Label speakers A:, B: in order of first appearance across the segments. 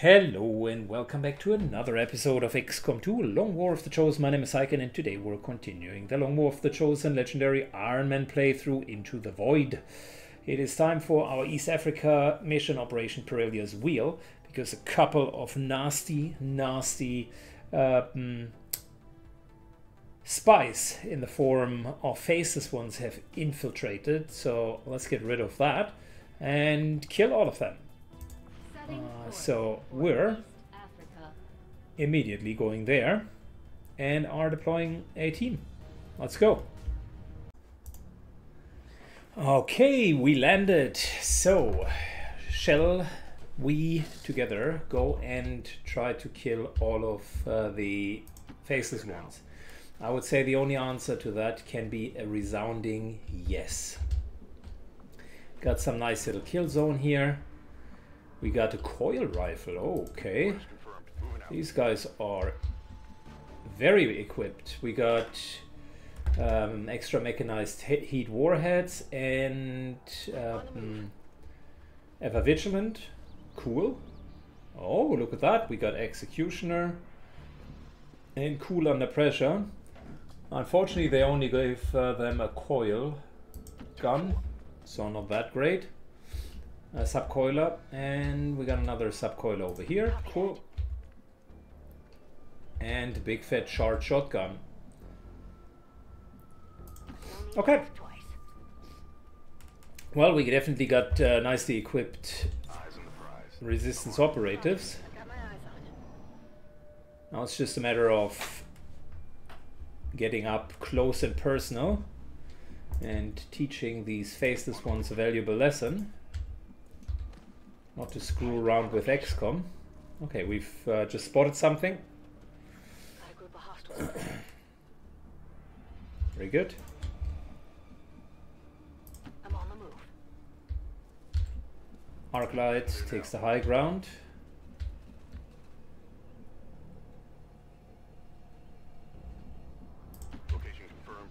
A: Hello and welcome back to another episode of XCOM 2 Long War of the Chosen. My name is Syken and today we're continuing the Long War of the Chosen legendary Iron Man playthrough into the Void. It is time for our East Africa mission Operation Perillia's Wheel because a couple of nasty, nasty uh, mm, spies in the form of faceless ones have infiltrated. So let's get rid of that and kill all of them. Uh, so we're immediately going there and are deploying a team. Let's go. Okay, we landed. So, shall we together go and try to kill all of uh, the faceless ones? I would say the only answer to that can be a resounding yes. Got some nice little kill zone here. We got a coil rifle. Okay. These guys are very equipped. We got um, extra mechanized heat warheads and um, ever vigilant. Cool. Oh, look at that. We got executioner and cool under pressure. Unfortunately, they only gave uh, them a coil gun, so not that great a subcoiler and we got another subcoiler over here. Cool. And big fat shard shotgun. Okay. Well we definitely got uh, nicely equipped resistance operatives. Now it's just a matter of getting up close and personal and teaching these faceless ones a valuable lesson not to screw around with XCOM. Okay, we've uh, just spotted something. Very good. Arclight takes the high ground.
B: Location confirmed.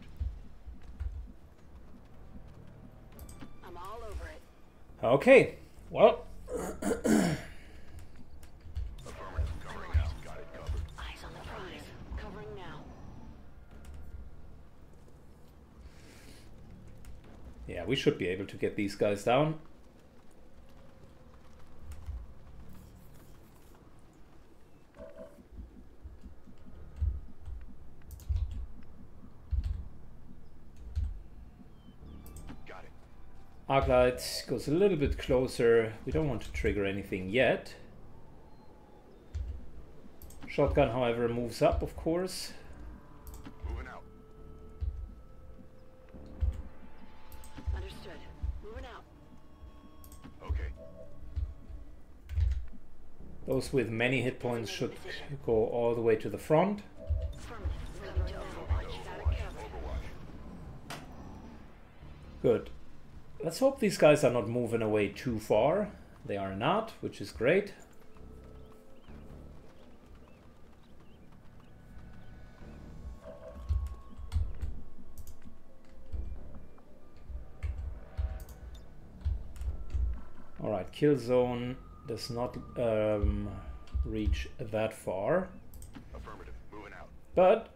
C: I'm all over it.
A: Okay, well, yeah, we should be able to get these guys down. Arclight goes a little bit closer. We don't want to trigger anything yet. Shotgun, however, moves up, of course.
B: Moving out.
C: Understood. Moving out.
B: Okay.
A: Those with many hit points should go all the way to the front.
C: Affirmative. Cover to Overwatch. Got it covered.
B: Overwatch.
A: Good. Let's hope these guys are not moving away too far. They are not, which is great. Alright, kill zone does not um, reach that far.
B: Affirmative. Moving out.
A: But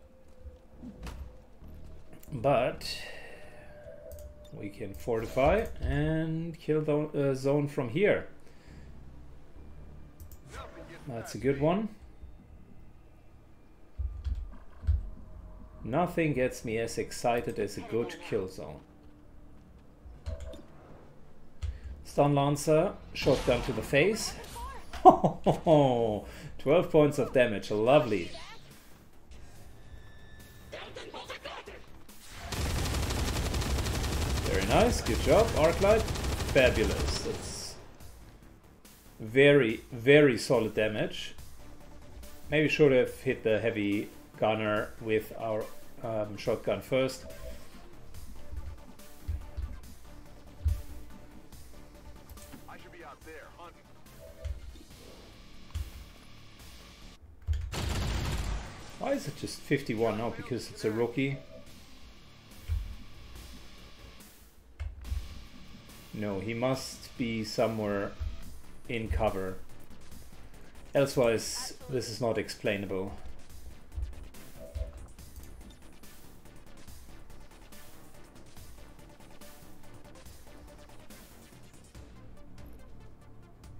A: but we can fortify and kill the uh, zone from here. That's a good one. Nothing gets me as excited as a good kill zone. Stun Lancer, shotgun to the face. 12 points of damage, lovely. Good job, Arclight. Fabulous. That's very, very solid damage. Maybe should have hit the heavy gunner with our um, shotgun first.
B: I should be out there hunting.
A: Why is it just 51 now? Because it's a rookie. No, he must be somewhere in cover. Elsewise, this is not explainable.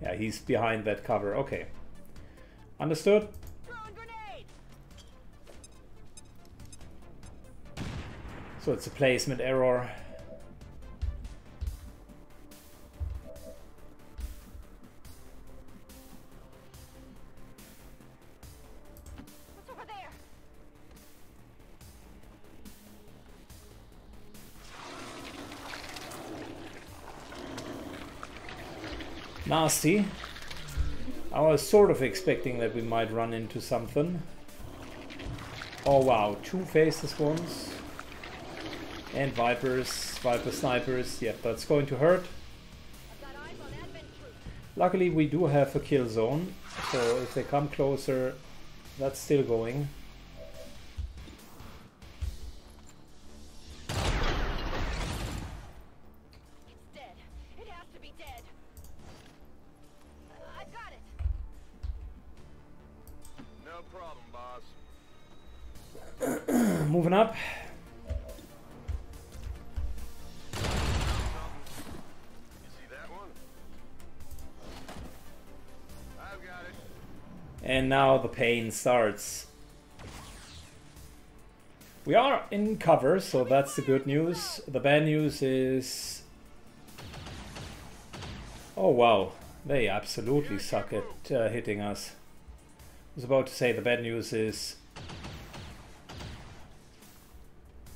A: Yeah, he's behind that cover. Okay. Understood? So it's a placement error. Nasty. I was sort of expecting that we might run into something. Oh wow, two faceless ones. And Vipers, Viper Snipers. Yep, that's going to hurt. Luckily we do have a kill zone, so if they come closer, that's still going.
B: Problem, boss.
A: Moving up.
B: You see that one? I've got it.
A: And now the pain starts. We are in cover, so that's the good news. The bad news is... Oh wow, they absolutely suck at uh, hitting us. Was about to say the bad news is...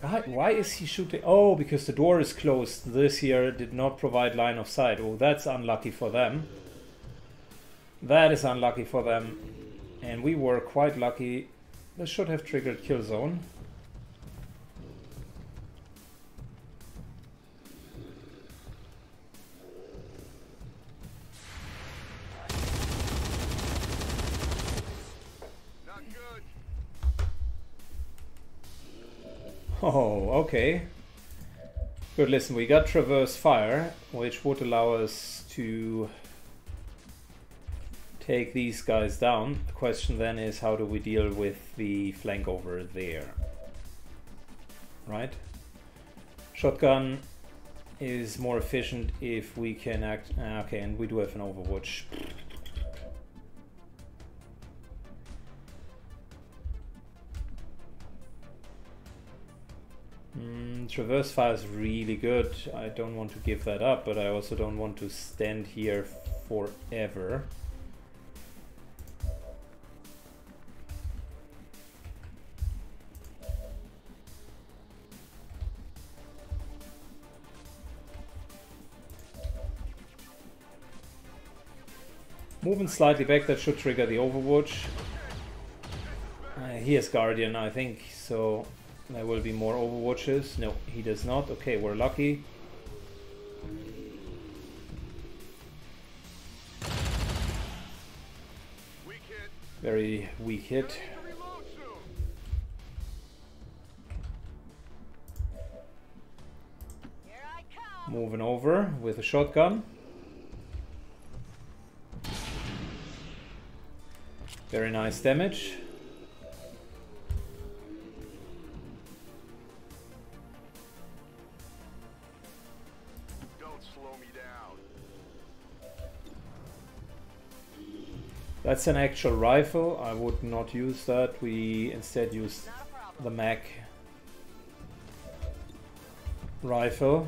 A: Why, why is he shooting? Oh, because the door is closed. This here did not provide line of sight. Oh, that's unlucky for them. That is unlucky for them. And we were quite lucky. This should have triggered kill zone. Oh, okay. Good, listen, we got Traverse Fire, which would allow us to take these guys down. The question then is how do we deal with the flank over there? Right? Shotgun is more efficient if we can act. ah, Okay, and we do have an Overwatch. Traverse fire is really good. I don't want to give that up, but I also don't want to stand here forever. Moving slightly back, that should trigger the Overwatch. Uh, he has Guardian, I think, so there will be more Overwatches. No, he does not. Okay, we're lucky. Very weak hit. Moving over with a shotgun. Very nice damage. That's an actual rifle. I would not use that. We instead use the Mag rifle.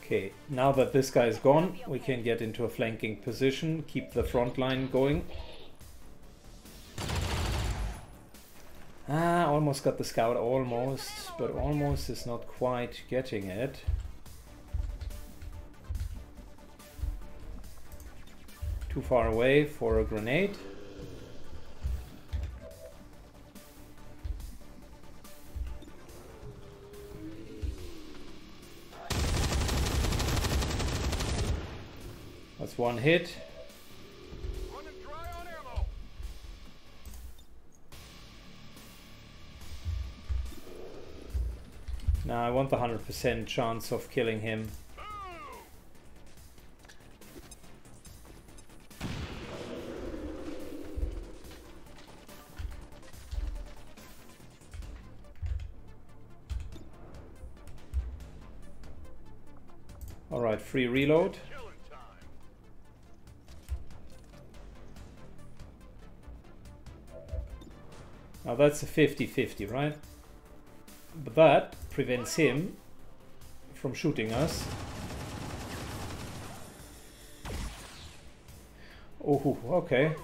A: Okay, now that this guy is gone, we can get into a flanking position, keep the front line going. Ah, almost got the scout, almost, but almost is not quite getting it. Too far away for a grenade. That's one hit.
B: Running dry on ammo.
A: Now I want the 100% chance of killing him. Free reload. Now that's a 50-50, right? But that prevents him from shooting us. Oh, okay.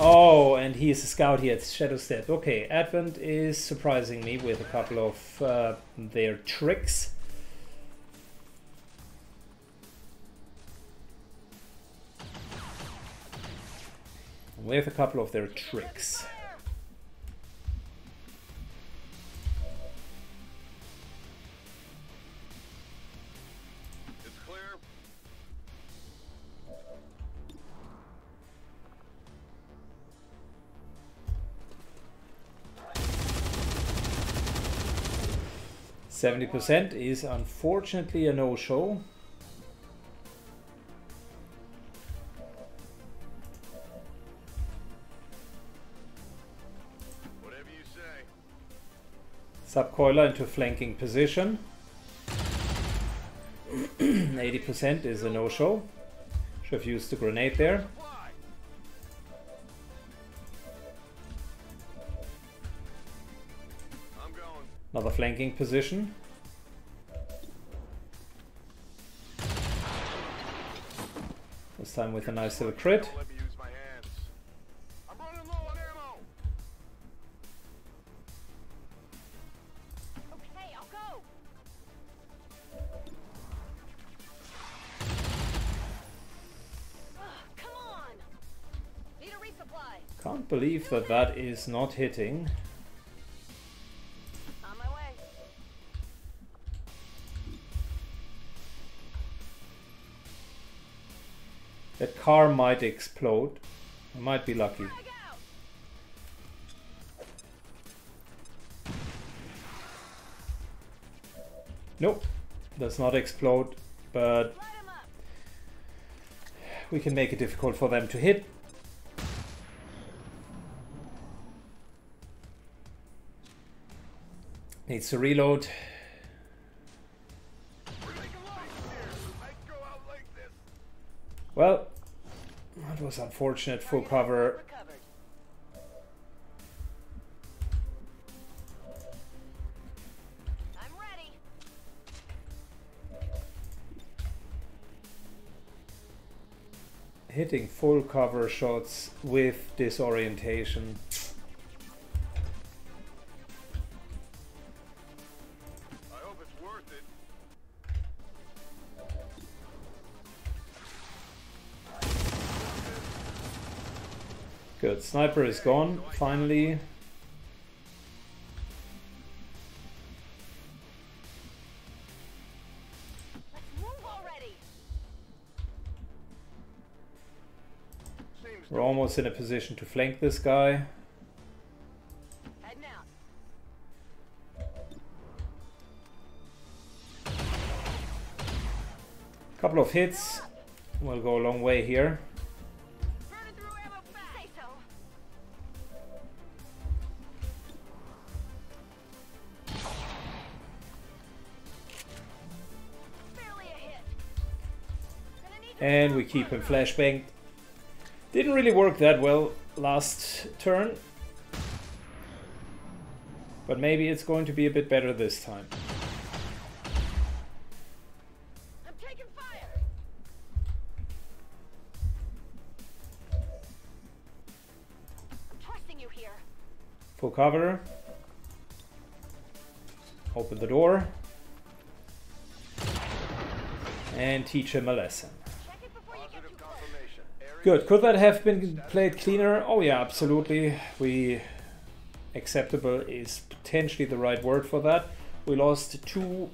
A: Oh, and he is a scout here at Shadow's Death. Okay, Advent is surprising me with a couple of uh, their tricks. With a couple of their tricks. Seventy percent is unfortunately a no-show. Subcoiler into flanking position. 80% is a no-show. Should have used the grenade there. Another flanking position. This time with a nice little crit. Believe that that is not hitting. That car might explode. I might be lucky. Nope, does not explode, but we can make it difficult for them to hit. Needs to reload. Well, that was unfortunate. Full cover. Hitting full cover shots with disorientation. Good. Sniper is gone, finally.
C: Let's move already.
B: Seems
A: We're almost in a position to flank this guy.
C: Heading.
A: Couple of hits. Will go a long way here. And we keep him flashbang. Didn't really work that well last turn. But maybe it's going to be a bit better this time.
C: I'm taking fire. I'm trusting you here.
A: Full cover. Open the door. And teach him a lesson. Good. Could that have been played cleaner? Oh yeah, absolutely. We acceptable is potentially the right word for that. We lost two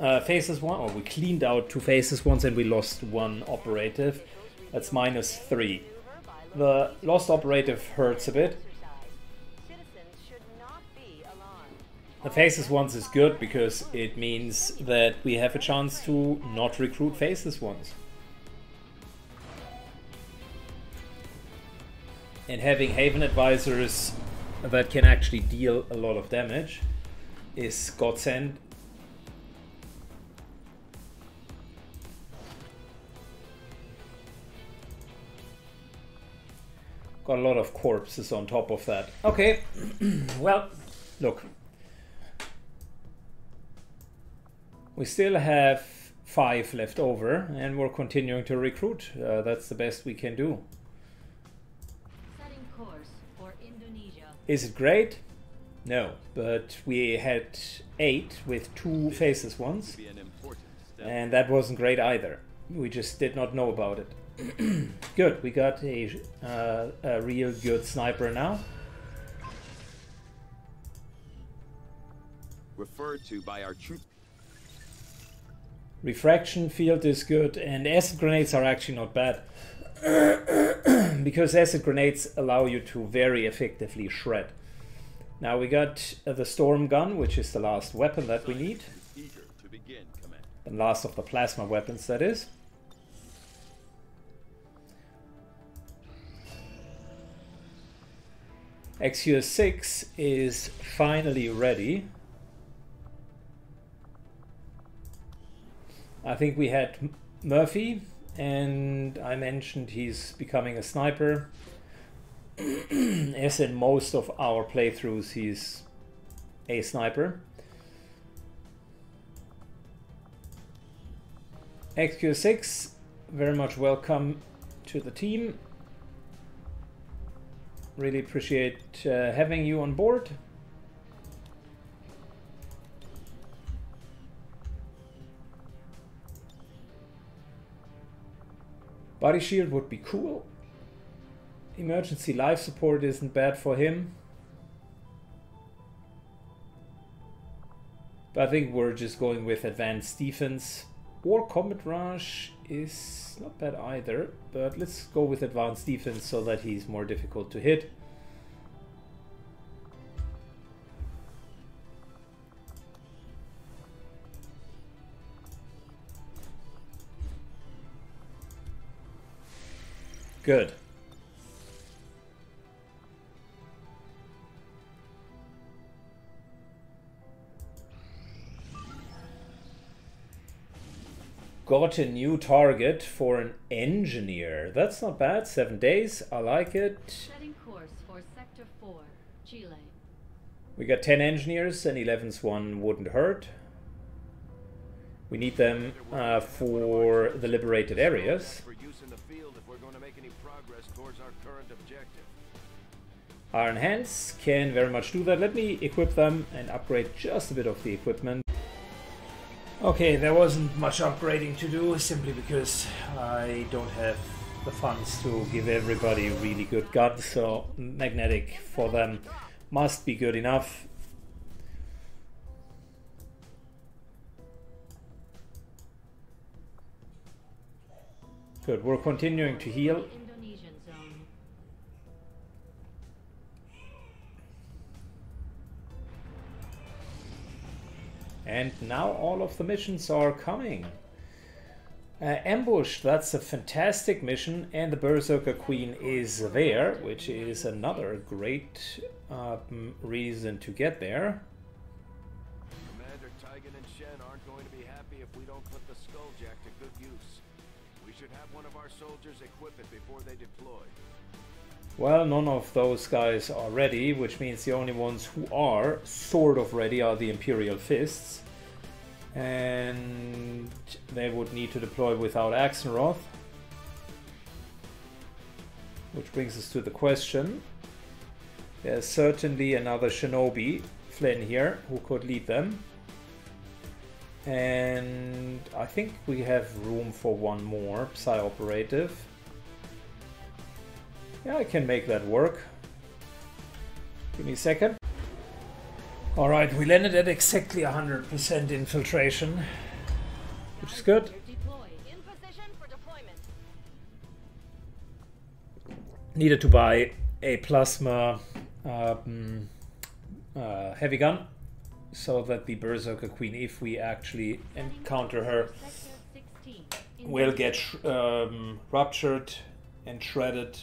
A: uh, faceless one, or we cleaned out two faceless ones, and we lost one operative. That's minus three. The lost operative hurts a bit. The faceless ones is good because it means that we have a chance to not recruit faceless ones. and having Haven Advisors that can actually deal a lot of damage is godsend. Got a lot of corpses on top of that. Okay, well, look. We still have five left over and we're continuing to recruit. Uh, that's the best we can do. Is it great? No, but we had eight with two faceless
D: ones, an
A: and that wasn't great either. We just did not know about it. good, we got a, uh, a real good sniper now.
D: Referred to by our troop.
A: Refraction field is good, and acid grenades are actually not bad. because acid grenades allow you to very effectively shred. Now we got uh, the storm gun, which is the last weapon that we need. The last of the plasma weapons, that is. XUS 6 is finally ready. I think we had Murphy, and I mentioned he's becoming a sniper. As in most of our playthroughs, he's a sniper. XQ6, very much welcome to the team. Really appreciate uh, having you on board. Body shield would be cool. Emergency life support isn't bad for him. But I think we're just going with advanced defense. Or Combat Rush is not bad either, but let's go with advanced defense so that he's more difficult to hit. Good. Got a new target for an engineer. That's not bad. Seven days. I like it.
E: Setting course for Sector 4, Chile.
A: We got 10 engineers, and 11's one wouldn't hurt. We need them uh, for the liberated areas. Iron Hands can very much do that. Let me equip them and upgrade just a bit of the equipment. Okay, there wasn't much upgrading to do simply because I don't have the funds to give everybody really good guns, so magnetic for them must be good enough. Good, we're continuing to heal. And now all of the missions are coming. Uh, ambush, that's a fantastic mission, and the Berserker Queen is there, which is another great um, reason to get there.
B: Commander Tygan and Shen aren't going to be happy if we don't put the Skulljack to good use. We should have one of our soldiers equip it before they deploy.
A: Well, none of those guys are ready, which means the only ones who are sort of ready are the Imperial Fists. And they would need to deploy without Axenroth. Which brings us to the question. There's certainly another Shinobi, Flynn here, who could lead them. And I think we have room for one more Psi Operative. Yeah, I can make that work. Give me a second. Alright, we landed at exactly 100% infiltration, which is good.
E: Sector deployed.
C: In position for deployment.
A: Needed to buy a plasma um, uh, heavy gun so that the Berserker Queen, if we actually encounter her, will get um, ruptured and shredded.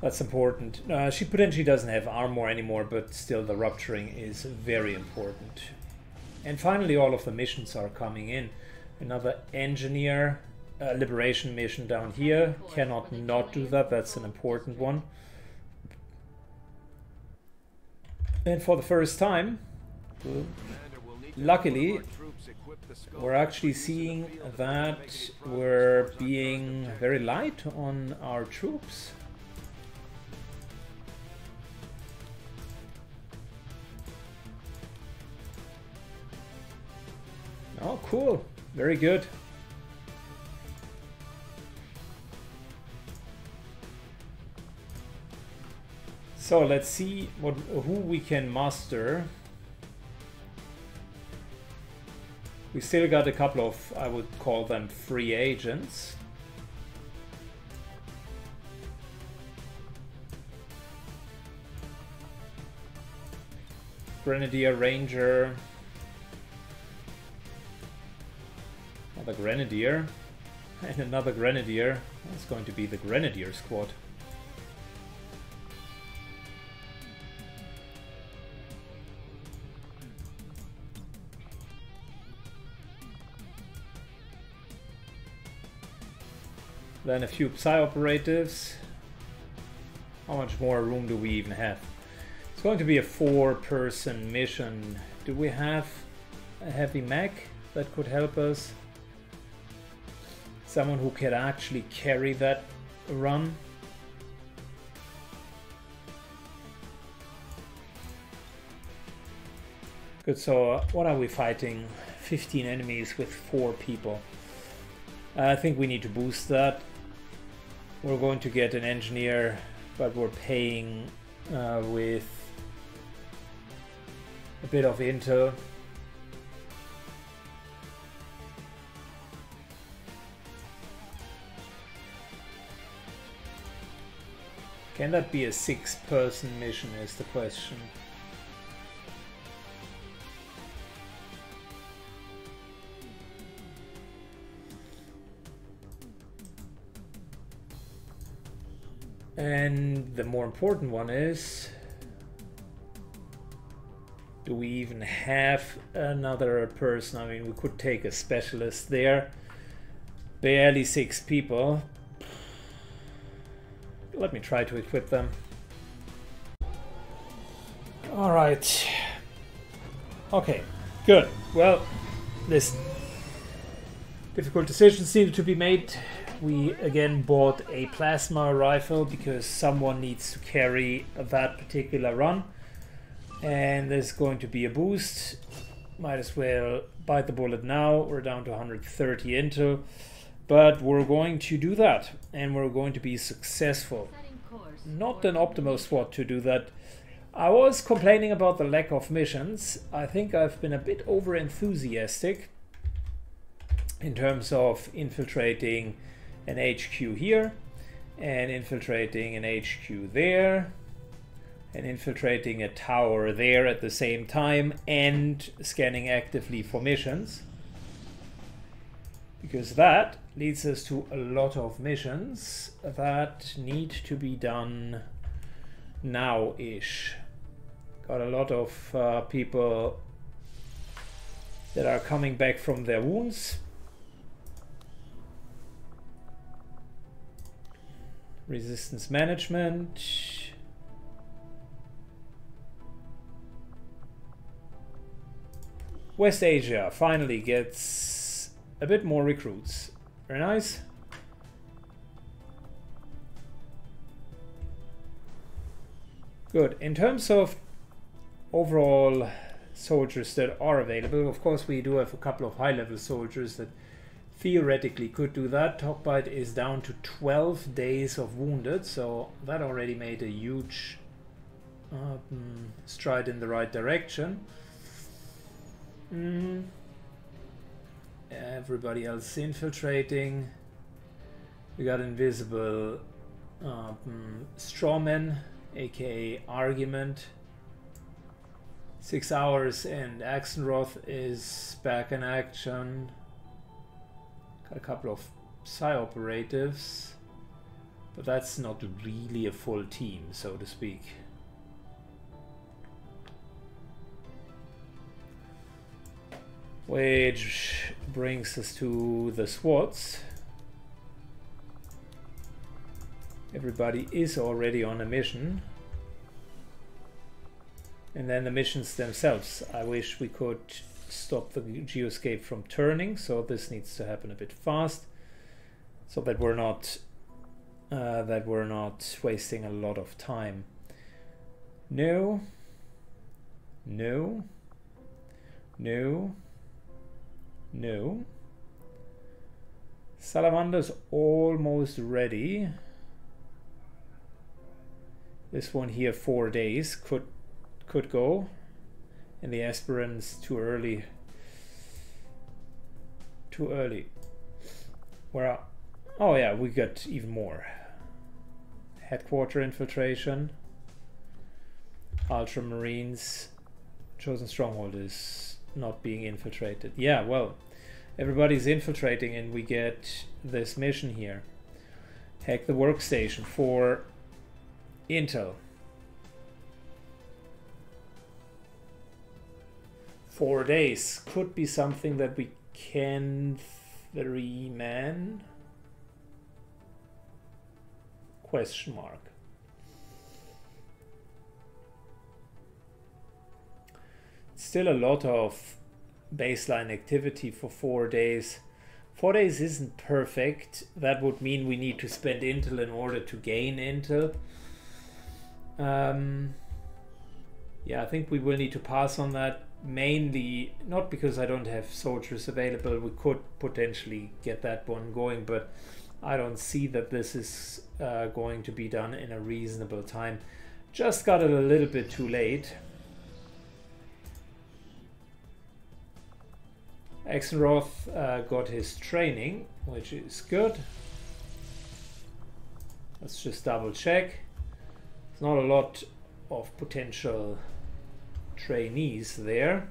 A: That's important. Uh, she potentially doesn't have armor anymore, but still, the rupturing is very important. And finally, all of the missions are coming in. Another engineer uh, liberation mission down here. Cannot not do that. That's an important one. And for the first time, Luckily, we're actually seeing that we're being very light on our troops. Oh, cool. Very good. So let's see what who we can master. We still got a couple of, I would call them free agents. Grenadier Ranger. Another Grenadier. And another Grenadier. That's going to be the Grenadier squad. Then a few Psi operatives. How much more room do we even have? It's going to be a four person mission. Do we have a heavy mech that could help us? Someone who can actually carry that run? Good, so uh, what are we fighting? 15 enemies with 4 people. I think we need to boost that. We're going to get an engineer, but we're paying uh, with a bit of intel. Can that be a six person mission is the question. And the more important one is do we even have another person? I mean, we could take a specialist there. Barely six people. Let me try to equip them. All right. Okay, good. Well, this difficult decision needed to be made. We again bought a plasma rifle because someone needs to carry that particular run. And there's going to be a boost. Might as well bite the bullet now. We're down to 130 intel. But we're going to do that. And we're going to be successful. Not an optimal. SWAT to do that. I was complaining about the lack of missions. I think I've been a bit over enthusiastic in terms of infiltrating an HQ here and infiltrating an HQ there and infiltrating a tower there at the same time and scanning actively for missions because that leads us to a lot of missions that need to be done now-ish. Got a lot of uh, people that are coming back from their wounds. Resistance management. West Asia finally gets a bit more recruits. Very nice. Good. In terms of overall soldiers that are available, of course, we do have a couple of high level soldiers that theoretically could do that. Topbite is down to 12 days of wounded, so that already made a huge mm, stride in the right direction. Mm. Everybody else infiltrating. We got invisible mm, strawman, aka argument. Six hours and Axenroth is back in action. Got a couple of psi operatives, but that's not really a full team, so to speak. Which brings us to the SWATs. Everybody is already on a mission. And then the missions themselves. I wish we could stop the geoscape from turning, so this needs to happen a bit fast, so that we're not uh, that we're not wasting a lot of time. No. No. No. No. Salamander's almost ready. This one here, four days, could could go. And the aspirants too early. Too early. Where are, oh yeah, we got even more. Headquarter infiltration. Ultramarines. Chosen stronghold is not being infiltrated. Yeah, well, everybody's infiltrating and we get this mission here. Hack the workstation for Intel. Four days could be something that we can three man question mark. Still a lot of baseline activity for four days. Four days isn't perfect. That would mean we need to spend intel in order to gain intel. Um, yeah, I think we will need to pass on that. Mainly, not because I don't have soldiers available. We could potentially get that one going, but I don't see that this is uh, going to be done in a reasonable time. Just got it a little bit too late. Axenroth uh, got his training, which is good. Let's just double check. There's not a lot of potential trainees there.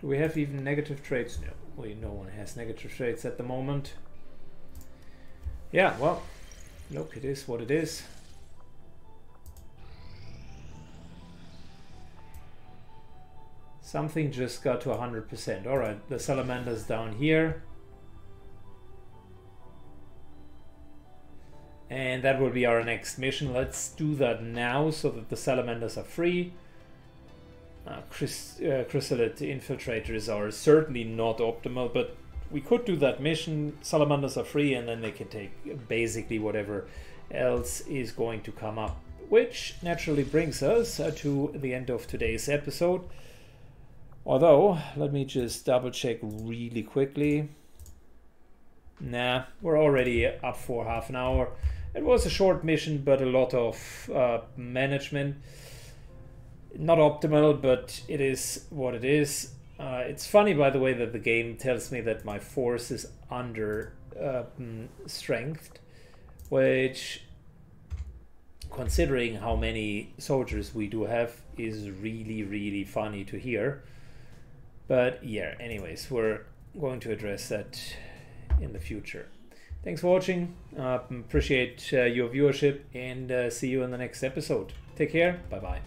A: Do we have even negative traits? No, we no one has negative traits at the moment. Yeah, well, look, it is what it is. Something just got to 100%. Alright, the salamander's down here. And that will be our next mission. Let's do that now so that the salamanders are free. Uh, uh, Chrysalid infiltrators are certainly not optimal, but we could do that mission. Salamanders are free, and then they can take basically whatever else is going to come up. Which naturally brings us uh, to the end of today's episode. Although, let me just double check really quickly. Nah, we're already up for half an hour. It was a short mission, but a lot of uh, management. Not optimal, but it is what it is. Uh, it's funny, by the way, that the game tells me that my force is under uh, strength, which, considering how many soldiers we do have, is really, really funny to hear. But yeah, anyways, we're going to address that in the future. Thanks for watching. Uh, appreciate uh, your viewership and uh, see you in the next episode. Take care. Bye bye.